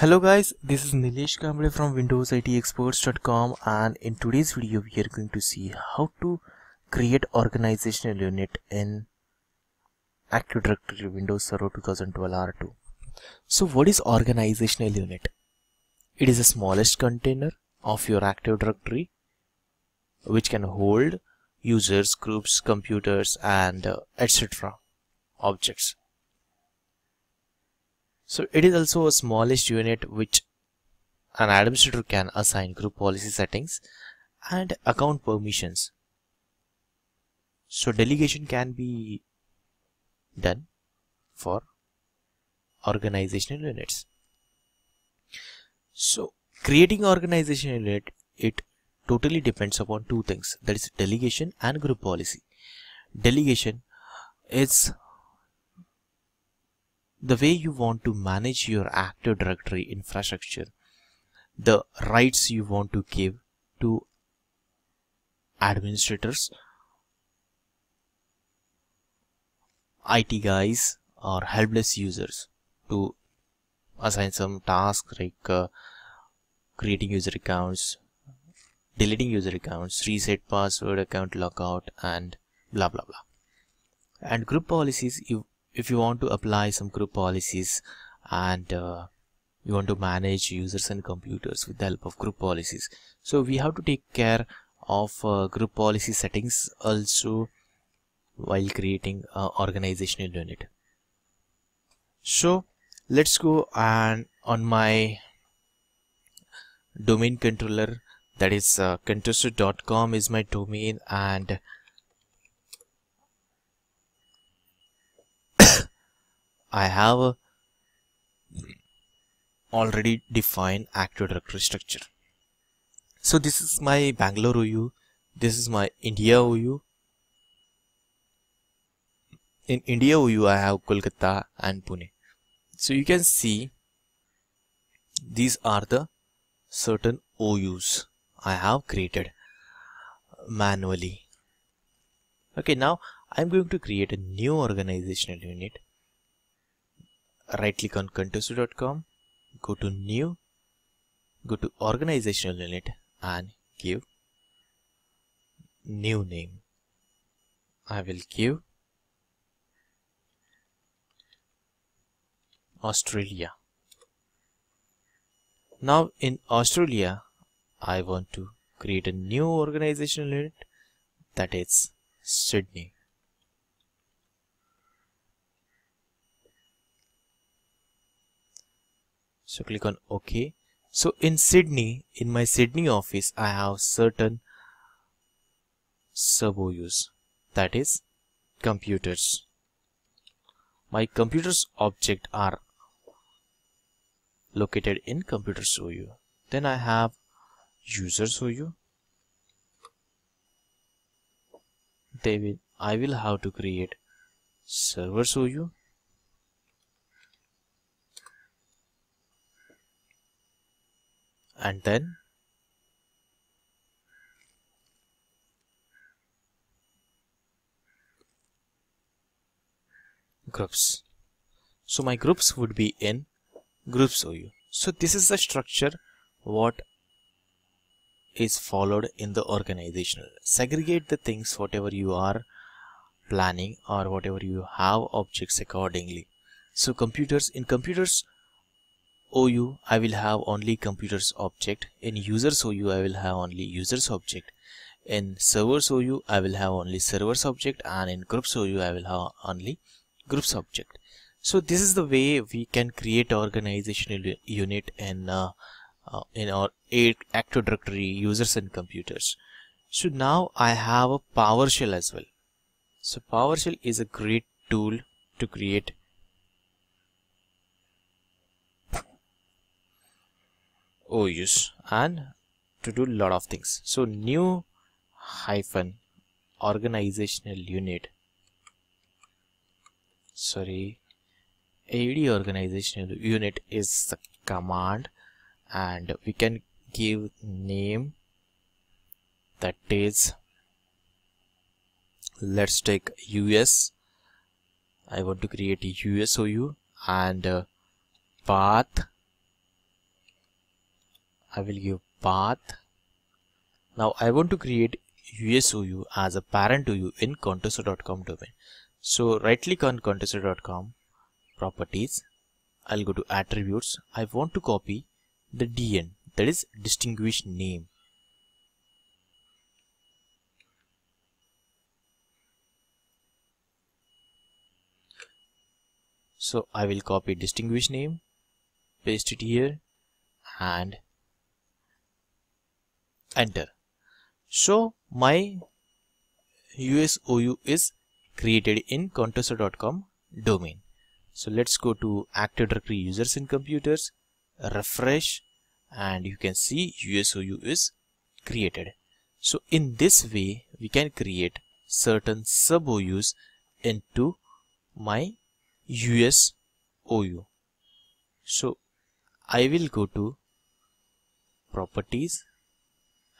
Hello guys, this is Nilesh Kamble from WindowsITExperts.com and in today's video we are going to see how to create organizational unit in Active Directory Windows Server 2012 R2. So what is organizational unit? It is the smallest container of your Active Directory which can hold users, groups, computers and uh, etc. objects. So it is also a smallest unit which an administrator can assign group policy settings and account permissions. So delegation can be done for organizational units. So creating organizational unit, it totally depends upon two things that is delegation and group policy. Delegation is the way you want to manage your Active Directory infrastructure, the rights you want to give to administrators, IT guys or helpless users to assign some tasks like uh, creating user accounts, deleting user accounts, reset password, account lockout and blah blah blah. And group policies you if you want to apply some group policies and uh, you want to manage users and computers with the help of group policies. So we have to take care of uh, group policy settings also while creating an organizational unit. So let's go and on my domain controller that is uh, is my domain and I have already defined Active Directory structure. So this is my Bangalore OU. This is my India OU. In India OU, I have Kolkata and Pune. So you can see these are the certain OUs I have created manually. Okay, now I'm going to create a new organizational unit right click on contoso.com go to new go to organizational unit and give new name. I will give Australia. Now in Australia I want to create a new organizational unit that is Sydney so click on ok. So in Sydney in my Sydney office I have certain sub OUs that is computers. My computers object are located in computers OU then I have users OU will I will have to create servers OU and then? Groups. So my groups would be in groups OU so this is the structure what is followed in the organizational. Segregate the things whatever you are planning or whatever you have objects accordingly. So computers in computers OU I will have only computers object. In users OU I will have only users object. In servers OU I will have only servers object. And in groups OU I will have only groups object. So this is the way we can create organizational unit in uh, uh, in our active directory users and computers. So now I have a PowerShell as well. So PowerShell is a great tool to create OUs and to do a lot of things. So new hyphen organizational unit. Sorry. AD organizational unit is the command and we can give name that is let's take US I want to create a US OU and uh, path I will give path. Now I want to create USOU as a parent to you in contoso.com domain. So right click on contoso.com properties. I'll go to attributes. I want to copy the DN that is distinguished name. So I will copy distinguished name paste it here and enter. So my USOU is created in contoso.com domain. So let's go to active directory users in computers refresh and you can see USOU is created. So in this way we can create certain sub OUs into my US OU. So I will go to properties,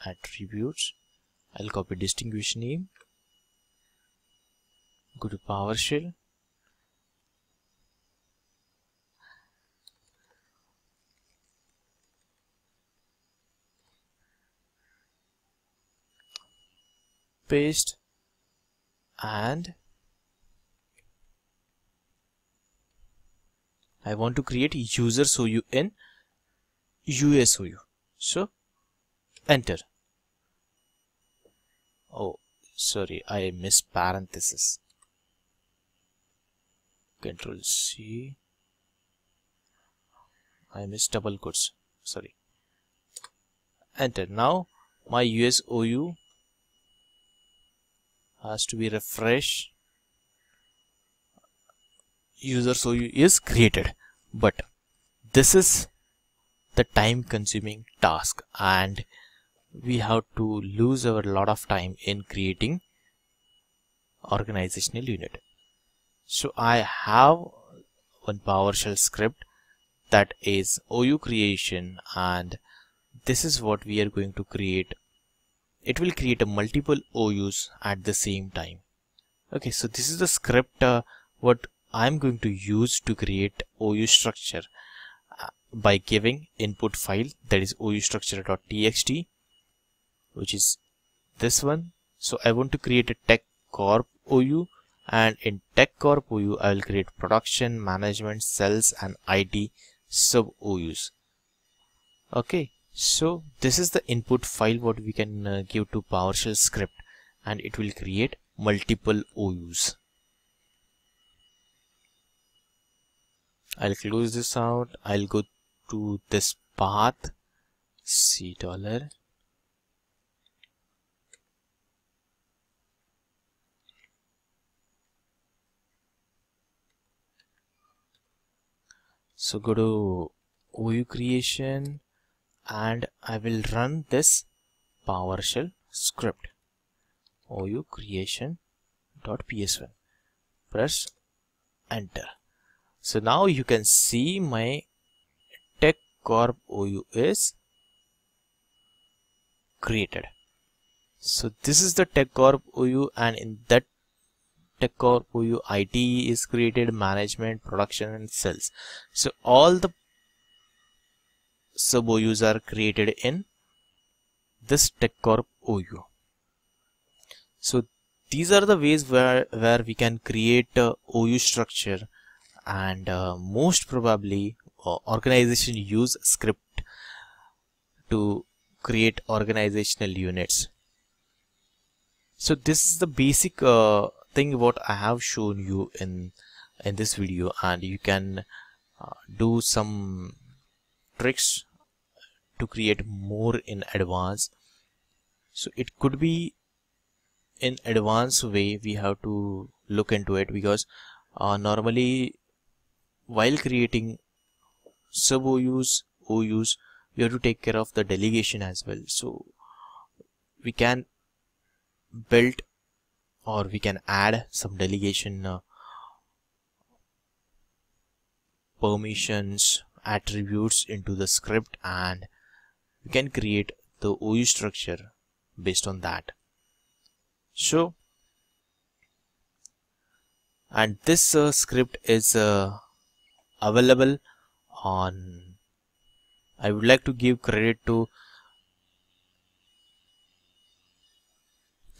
attributes, I'll copy distinguished name, go to PowerShell, paste and I want to create user OU in USOU. So enter. Oh, sorry, I missed parenthesis. Control C. I missed double quotes. Sorry. Enter. Now my USOU has to be refreshed user so is created but this is the time consuming task and we have to lose a lot of time in creating organizational unit. So I have one PowerShell script that is OU creation and this is what we are going to create. It will create a multiple OUs at the same time. Okay so this is the script uh, what I'm going to use to create OU structure uh, by giving input file that is OU structure.txt which is this one. So I want to create a tech corp OU and in tech corp OU I will create production, management, sales and IT sub OUs. Okay, so this is the input file what we can uh, give to PowerShell script and it will create multiple OUs. I'll close this out I'll go to this path C dollar so go to OU creation and I will run this PowerShell script. OU creation dot ps1 press enter. So now you can see my tech corp OU is created. So this is the tech corp OU and in that tech corp OU IT is created management production and sales. So all the sub OUs are created in this tech corp OU. So these are the ways where where we can create a OU structure and uh, most probably uh, organization use script to create organizational units so this is the basic uh, thing what I have shown you in in this video and you can uh, do some tricks to create more in advance so it could be in advanced way we have to look into it because uh, normally while creating sub OUs, OUs, we have to take care of the delegation as well. So we can build or we can add some delegation uh, permissions attributes into the script and we can create the OU structure based on that. So and this uh, script is uh, available on I would like to give credit to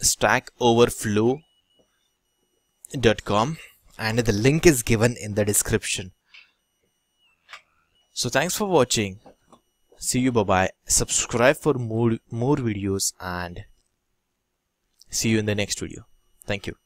stackoverflow.com and the link is given in the description. So thanks for watching. See you bye bye. Subscribe for more more videos and see you in the next video. Thank you.